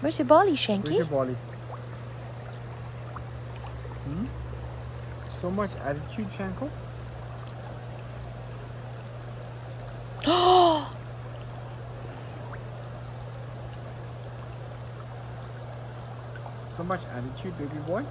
Where's your bolly, Shanky? Where's your bolly? Hmm? So much attitude, Shanko? Oh, So much attitude, baby boy?